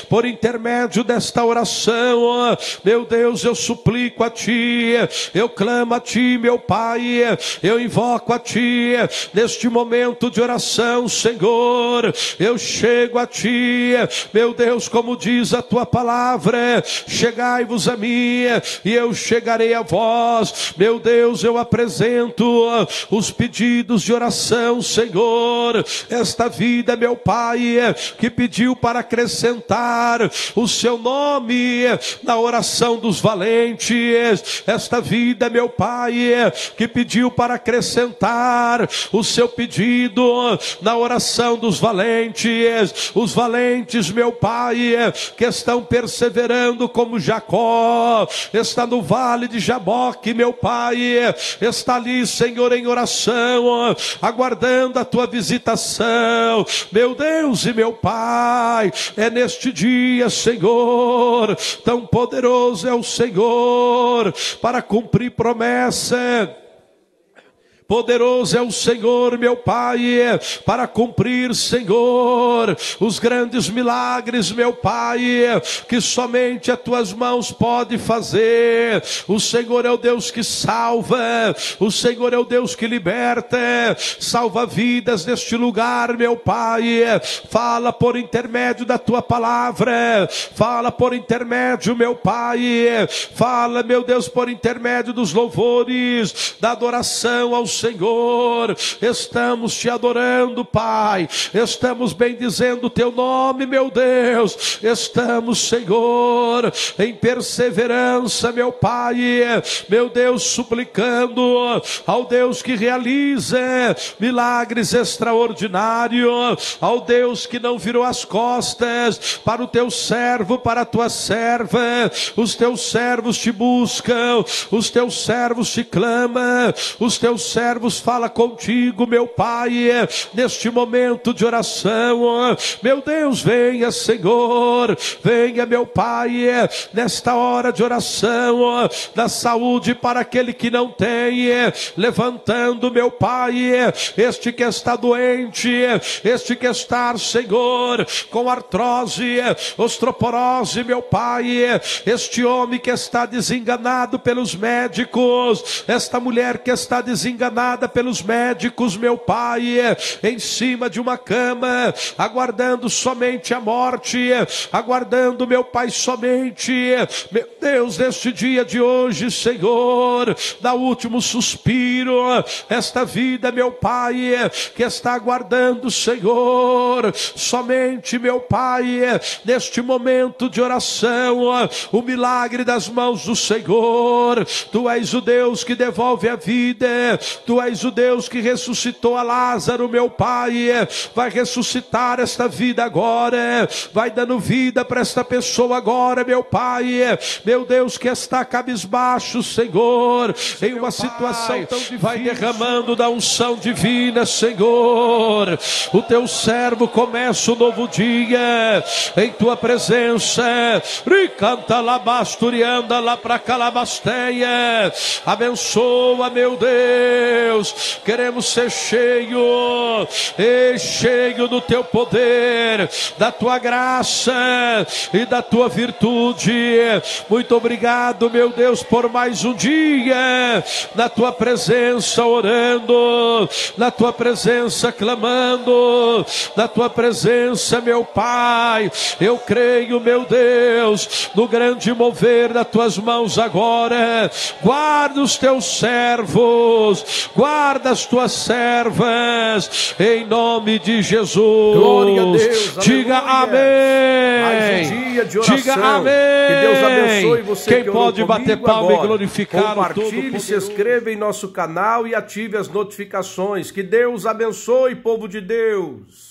por intermédio desta oração, meu Deus, eu suplico a Ti, eu clamo a Ti, meu Pai Pai, eu invoco a Ti neste momento de oração, Senhor. Eu chego a Ti, meu Deus, como diz a Tua palavra, chegai-vos a mim e eu chegarei a vós. Meu Deus, eu apresento os pedidos de oração, Senhor. Esta vida, meu Pai, que pediu para acrescentar o Seu nome na oração dos valentes. Esta vida, meu Pai, que pediu para acrescentar o seu pedido na oração dos valentes, os valentes, meu Pai, que estão perseverando como Jacó, está no vale de Jaboque, meu Pai, está ali, Senhor, em oração, aguardando a tua visitação, meu Deus e meu Pai, é neste dia, Senhor, tão poderoso é o Senhor para cumprir promessa Poderoso é o Senhor, meu Pai, para cumprir, Senhor, os grandes milagres, meu Pai, que somente as tuas mãos pode fazer. O Senhor é o Deus que salva, o Senhor é o Deus que liberta, salva vidas neste lugar, meu Pai. Fala por intermédio da tua palavra, fala por intermédio, meu Pai, fala, meu Deus, por intermédio dos louvores, da adoração ao Senhor. Estamos te adorando, Pai. Estamos bendizendo o teu nome, meu Deus. Estamos, Senhor, em perseverança, meu Pai. Meu Deus, suplicando ao Deus que realiza milagres extraordinários, ao Deus que não virou as costas para o teu servo, para a tua serva. Os teus servos te buscam, os teus servos te clamam, os teus servos servos fala contigo, meu Pai, neste momento de oração. Meu Deus, venha, Senhor, venha, meu Pai, nesta hora de oração, da saúde para aquele que não tem, levantando, meu Pai, este que está doente, este que está, Senhor, com artrose, osteoporose, meu Pai, este homem que está desenganado pelos médicos, esta mulher que está desenganada internada pelos médicos, meu Pai, em cima de uma cama, aguardando somente a morte, aguardando, meu Pai, somente, meu Deus, neste dia de hoje, Senhor, da último suspiro, esta vida, meu Pai, que está aguardando, Senhor, somente, meu Pai, neste momento de oração, o milagre das mãos do Senhor. Tu és o Deus que devolve a vida, tu és o Deus que ressuscitou a Lázaro, meu Pai. Vai ressuscitar esta vida agora, vai dando vida para esta pessoa agora, meu Pai. Meu Deus que está cabisbaixo, Senhor, em uma situação tão difícil, vai derramando da unção divina, Senhor. O teu servo começa um novo dia em tua presença. Ricanta labasturianda lá para calabasteia. Abençoa, meu Deus. Queremos ser cheio, e cheio do teu poder, da tua graça e da tua virtude. Muito obrigado, meu Deus, por mais um dia na tua presença orando, na tua presença clamando, na tua presença, meu Pai. Eu creio, meu Deus, no grande mover das tuas mãos agora. Guarda os teus servos, guarda as tuas servas, em nome de Jesus. Glória a Deus. Diga amém. Mais um dia de oração. Diga amém. Que Deus abençoe você Quem que pode bater palma e agora. glorificar o Compartilhe, se inscreva em nosso canal e ative as notificações. Que Deus abençoe, povo de Deus.